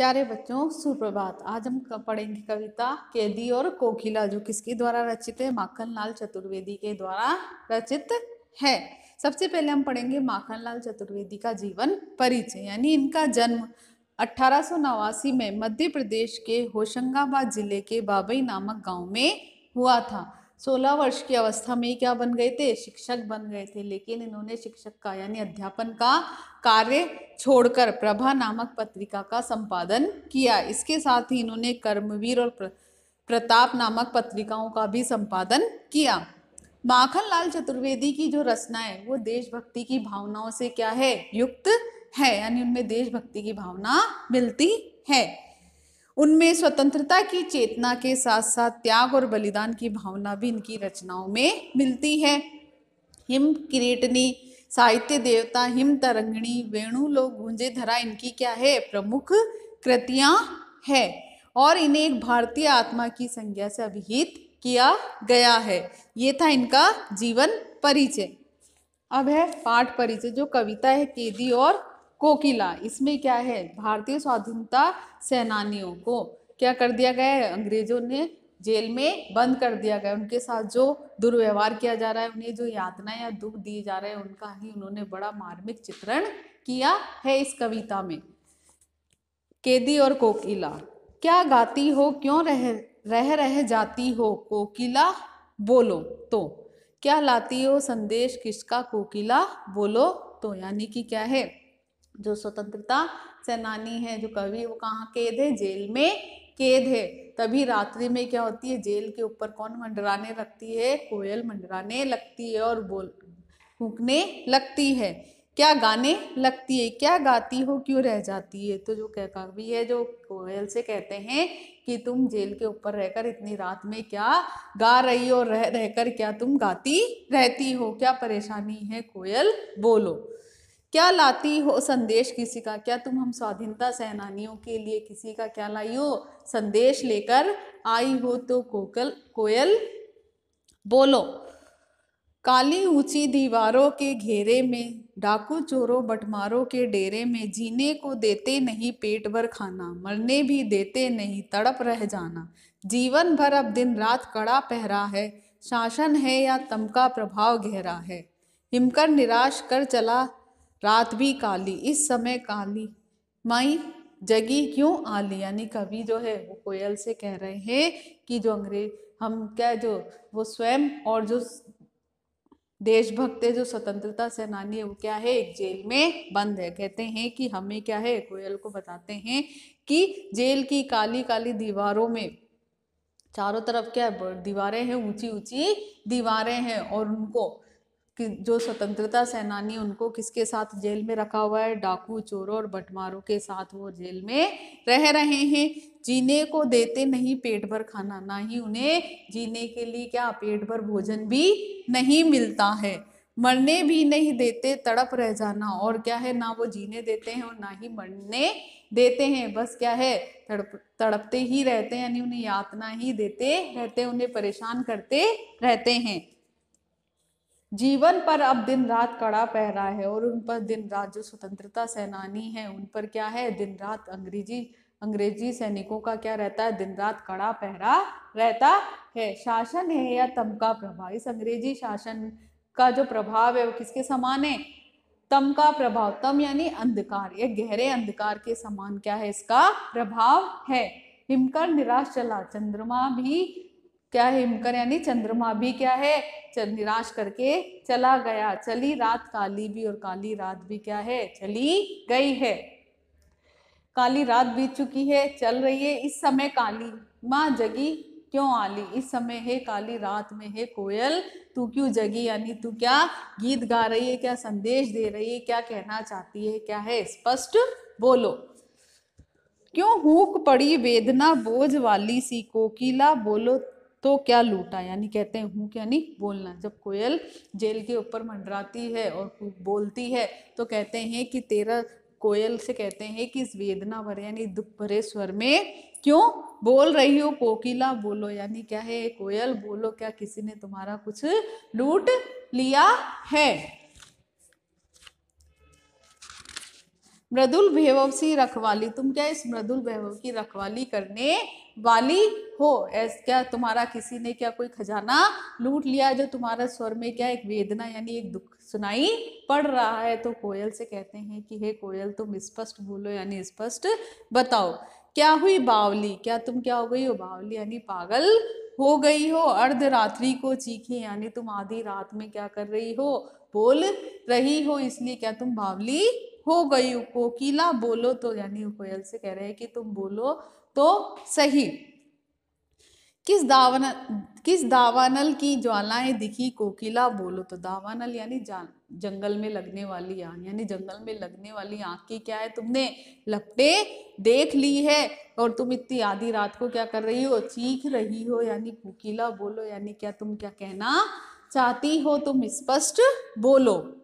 प्यारे बच्चों, सुप्रभात। आज हम पढ़ेंगे कविता कैदी और कोकिला, जो किसके द्वारा रचित है? माखनलाल चतुर्वेदी के द्वारा रचित है। सबसे पहले हम पढ़ेंगे माखनलाल चतुर्वेदी का जीवन परिचय, यानी इनका जन्म अठारह सौ नवासी में मध्य प्रदेश के होशंगाबाद ज़िले के बाबई नामक गाँव में हुआ था। सोलह वर्ष की अवस्था में ही क्या बन गए थे? शिक्षक बन गए थे। लेकिन इन्होंने शिक्षक का यानी अध्यापन का कार्य छोड़कर प्रभा नामक पत्रिका का संपादन किया। इसके साथ ही इन्होंने कर्मवीर और प्र- प्रताप नामक पत्रिकाओं का भी संपादन किया। माखनलाल चतुर्वेदी की जो रचना है, वो देशभक्ति की भावनाओं से क्या है? युक्त है। यानी उनमें देशभक्ति की भावना मिलती है। उनमें स्वतंत्रता की चेतना के साथ साथ त्याग और बलिदान की भावना भी इनकी रचनाओं में मिलती है। हिम किरीटनी, साहित्य देवता, हिम तरंगणी, वेणु लोग गूंजे धरा, इनकी क्या है? प्रमुख कृतियाँ है और इन्हें एक भारतीय आत्मा की संज्ञा से अभिहित किया गया है। ये था इनका जीवन परिचय। अब है पाठ परिचय, जो कविता है, केदी और कोकिला। इसमें क्या है? भारतीय स्वाधीनता सेनानियों को क्या कर दिया गया है? अंग्रेज़ों ने जेल में बंद कर दिया गया उनके साथ जो दुर्व्यवहार किया जा रहा है, उन्हें जो यातना या दुख दिए जा रहे हैं, उनका ही उन्होंने बड़ा मार्मिक चित्रण किया है इस कविता में। केदी और कोकिला, क्या गाती हो? क्यों रह रह रह जाती हो? कोकिला बोलो तो। क्या लाती हो? संदेश किसका? कोकिला बोलो तो। यानी कि क्या है? जो स्वतंत्रता सेनानी है, जो कवि वो कहाँ कैद है? जेल में कैद है। तभी रात्रि में क्या होती है? जेल के ऊपर कौन मंडराने लगती है? कोयल मंडराने लगती है और बोल, फूकने लगती है। क्या गाने लगती है? क्या गाती हो? क्यों रह जाती है? तो जो कह कवि है, जो कोयल से कहते हैं कि तुम जेल के ऊपर रहकर इतनी रात में क्या गा रही हो? रह, रहकर क्या तुम गाती रहती हो? क्या परेशानी है? कोयल, बोलो। क्या लाती हो संदेश किसी का? क्या तुम हम स्वाधीनता सेनानियों के लिए किसी का क्या लाई हो? संदेश लेकर आई हो तो कोकल, कोयल? बोलो। काली ऊँची दीवारों के घेरे में, डाकू चोरों बटमारों के डेरे में, जीने को देते नहीं पेट भर खाना, मरने भी देते नहीं, तड़प रह जाना। जीवन भर अब दिन रात कड़ा पहरा है, शासन है या तमका प्रभाव गहरा है। हिमकर निराश कर चला रात भी काली, इस समय काली। माई, जगी क्यों आली? यानी कवि जो है, वो कोयल से कह रहे हैं कि जो अंग्रेज़ हम क्या जो, वो स्वयं और जो देशभक्त जो स्वतंत्रता सेनानी है, वो क्या है, एक जेल में बंद है। कहते हैं कि हमें क्या है, कोयल को बताते हैं कि जेल की काली काली दीवारों में चारों तरफ़ क्या दीवारें हैं ऊँची ऊँची दीवारें हैं और उनको कि जो स्वतंत्रता सेनानी उनको किसके साथ जेल में रखा हुआ है? डाकू, चोरों और बटमारों के साथ वो जेल में रह रहे हैं। जीने को देते नहीं पेट भर खाना, ना ही उन्हें जीने के लिए क्या पेट भर भोजन भी नहीं मिलता है। मरने भी नहीं देते, तड़प रह जाना। और क्या है? ना वो जीने देते हैं और ना ही मरने देते हैं। बस क्या है? तड़प, तड़पते ही रहते हैं, यानी उन्हें यातना ही देते रहते उन्हें परेशान करते रहते हैं। जीवन पर अब दिन रात कड़ा पहरा है और उन पर दिन रात जो स्वतंत्रता सेनानी है, उन पर क्या है? दिन रात अंग्रेज़ी अंग्रेज़ी सैनिकों का क्या रहता है? दिन रात कड़ा पहरा रहता है। शासन है या तम का प्रभाव? इस अंग्रेज़ी शासन का जो प्रभाव है, वो किसके समान है? तम का प्रभाव, तम यानी अंधकार, ये गहरे अंधकार के समान क्या है इसका प्रभाव है? हिमकर निराश चला, चंद्रमा भी क्या हिमकर? यानी चंद्रमा भी क्या है? निराश करके चला गया। चली रात काली भी और काली रात भी क्या है? चली गई है। काली रात बीत चुकी है। चल रही है। इस समय काली माँ जगी क्यों आली? इस समय है काली, रात में है कोयल। तू क्यों जगी? यानी तू क्या गीत गा रही है? क्या संदेश दे रही है? क्या कहना चाहती है? क्या है? स्पष्ट बोलो। क्यों हुक पड़ी वेदना बोझ वाली सी? कोकिला बोलो तो क्या लूटा? यानी कहते हैं, हूँ क्या नहीं बोलना? जब कोयल जेल के ऊपर मंडराती है और बोलती है तो कहते हैं कि, तेरा कोयल से कहते हैं कि इस वेदना भरे, यानी दुख भरे स्वर में क्यों बोल रही हो? कोकिला बोलो। यानी क्या है, कोयल बोलो, क्या किसी ने तुम्हारा कुछ लूट लिया है? मृदुल वैभव सी रखवाली। तुम क्या इस मृदुल वैभव की रखवाली करने वाली हो? ऐस, क्या तुम्हारा किसी ने क्या कोई खजाना लूट लिया जो तुम्हारा स्वर में क्या एक वेदना यानी एक दुख सुनाई पड़ रहा है? तो कोयल से कहते हैं कि, हे कोयल, तुम स्पष्ट बोलो यानी स्पष्ट बताओ। क्या हुई बावली? क्या तुम क्या हो गई हो? बावली यानी पागल हो गई हो? अर्धरात्रि को चीखे यानी तुम आधी रात में क्या कर रही हो? बोल रही हो इसलिए क्या तुम बावली हो गई कोकिला बोलो तो यानी कोयल से कह रहे हैं कि तुम बोलो तो सही। किस दावन, किस दावानल की ज्वालाएँ दिखी कोकिला बोलो तो दावानल यानी जंगल में लगने वाली आग, यानी जंगल में लगने वाली आग की क्या है? तुमने लपटे देख ली है और तुम इतनी आधी रात को क्या कर रही हो? चीख रही हो, यानी कोकिला बोलो, यानी क्या तुम क्या कहना चाहती हो? तुम स्पष्ट बोलो।